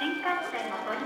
新幹線の取り